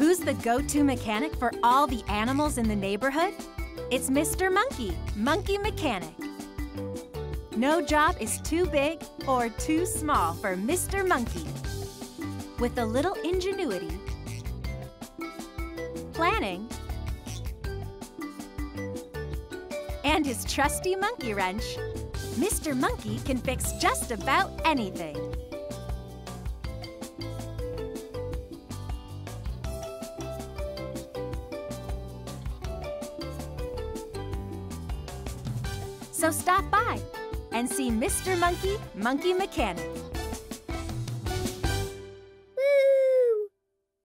Who's the go-to mechanic for all the animals in the neighborhood? It's Mr. Monkey, Monkey Mechanic. No job is too big or too small for Mr. Monkey. With a little ingenuity, planning, and his trusty monkey wrench, Mr. Monkey can fix just about anything. So stop by and see Mr. Monkey, Monkey Mechanic.